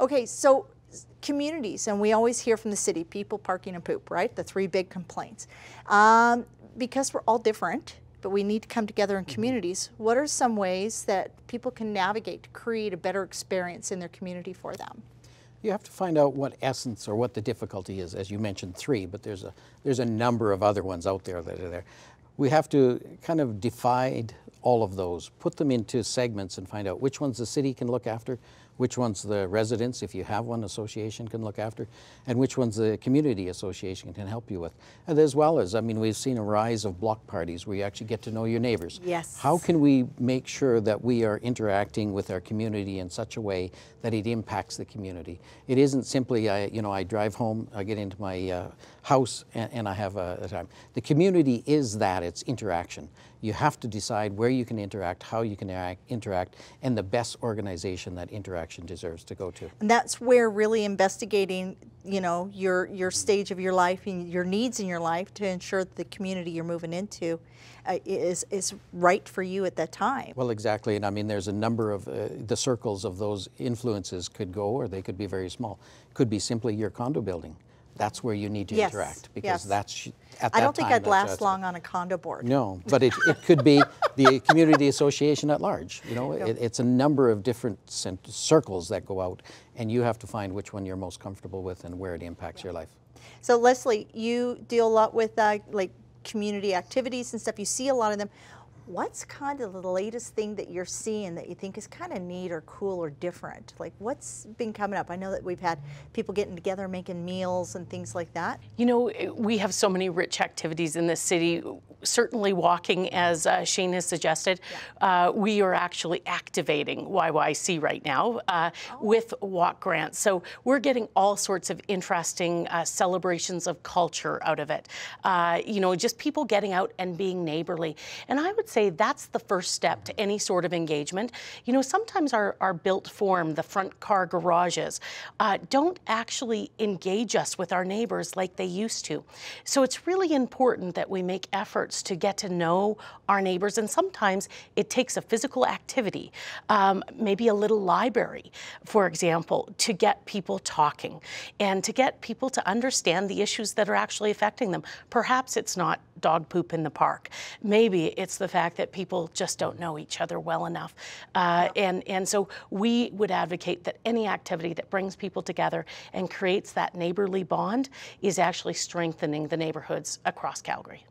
Okay, so communities, and we always hear from the city, people parking and poop, right? The three big complaints. Um, because we're all different, but we need to come together in communities, what are some ways that people can navigate to create a better experience in their community for them? You have to find out what essence or what the difficulty is. As you mentioned, three, but there's a there's a number of other ones out there that are there. We have to kind of divide all of those, put them into segments, and find out which ones the city can look after, which ones the residents, if you have one association, can look after, and which ones the community association can help you with. And as well as, I mean, we've seen a rise of block parties where you actually get to know your neighbors. Yes. How can we make sure that we are interacting with our community in such a way that it impacts the community? It isn't simply, I, you know, I drive home, I get into my uh, house, and, and, I have a, a time. The community is that, it's interaction. You have to decide where you can interact, how you can interact, and the best organization that interaction deserves to go to. And that's where really investigating, you know, your your stage of your life and your needs in your life to ensure that the community you're moving into uh, is is right for you at that time. Well, exactly, and I mean, there's a number of uh, the circles of those influences could go, or they could be very small. Could be simply your condo building that's where you need to yes, interact because yes. that's at I don't think time, I'd last long on a condo board. No, but it, it could be the community association at large. You know, it, it's a number of different circles that go out, and you have to find which one you're most comfortable with and where it impacts yeah. your life. So Leslie, you deal a lot with uh, like community activities and stuff. You see a lot of them. What's kind of the latest thing that you're seeing that you think is kind of neat or cool or different? Like what's been coming up? I know that we've had people getting together making meals and things like that. You know, we have so many rich activities in this city. Certainly walking, as uh, Shane has suggested, yeah. uh, we are actually activating YYC right now uh, oh. with walk grants. So we're getting all sorts of interesting uh, celebrations of culture out of it. Uh, you know, just people getting out and being neighborly. And I would say say that's the first step to any sort of engagement. You know, sometimes our, our built form, the front car garages, uh, don't actually engage us with our neighbors like they used to. So it's really important that we make efforts to get to know our neighbors. And sometimes it takes a physical activity, um, maybe a little library, for example, to get people talking and to get people to understand the issues that are actually affecting them. Perhaps it's not dog poop in the park. Maybe it's the fact that people just don't know each other well enough. Uh, and, and so we would advocate that any activity that brings people together and creates that neighborly bond is actually strengthening the neighborhoods across Calgary.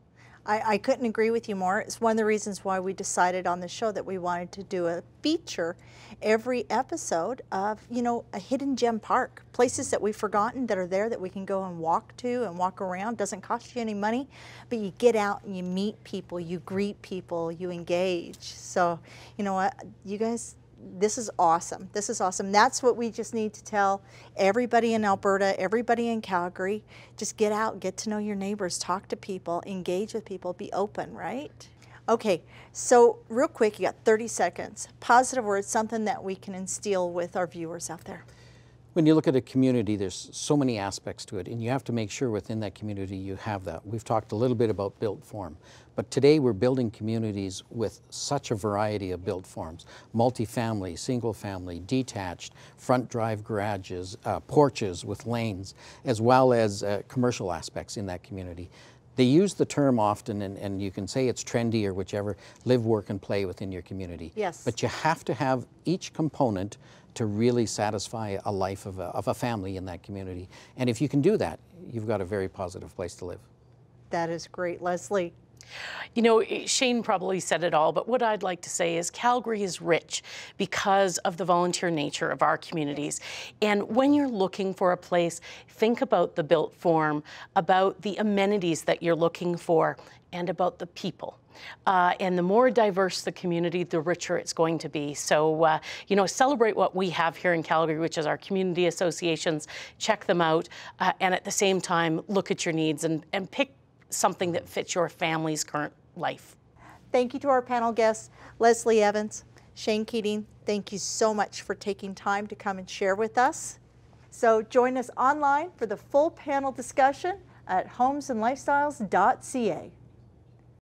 I, I, couldn't agree with you more. It's one of the reasons why we decided on the show that we wanted to do a feature every episode of, you know, a hidden gem park, places that we've forgotten that are there that we can go and walk to and walk around. Doesn't cost you any money, but you get out and you meet people, you greet people, you engage. So, you know what, you guys this is awesome. This is awesome. That's what we just need to tell everybody in Alberta, everybody in Calgary. Just get out, get to know your neighbors, talk to people, engage with people, be open, right? Okay, so real quick, you got 30 seconds. Positive words, something that we can instill with our viewers out there. When you look at a community, there's so many aspects to it, and you have to make sure within that community you have that. We've talked a little bit about built form, but today we're building communities with such a variety of built forms. Multifamily, single family, detached, front drive garages, uh, porches with lanes, as well as uh, commercial aspects in that community. They use the term often, and, and you can say it's trendy or whichever, live, work, and play within your community. Yes. But you have to have each component to really satisfy a life of a, of a family in that community. And if you can do that, you've got a very positive place to live. That is great. Leslie, you know, Shane probably said it all, but what I'd like to say is Calgary is rich because of the volunteer nature of our communities. And when you're looking for a place, think about the built form, about the amenities that you're looking for, and about the people. Uh, and the more diverse the community, the richer it's going to be. So, uh, you know, celebrate what we have here in Calgary, which is our community associations, check them out, uh, and at the same time, look at your needs and, and pick something that fits your family's current life. Thank you to our panel guests, Leslie Evans, Shane Keating. Thank you so much for taking time to come and share with us. So join us online for the full panel discussion at homesandlifestyles.ca.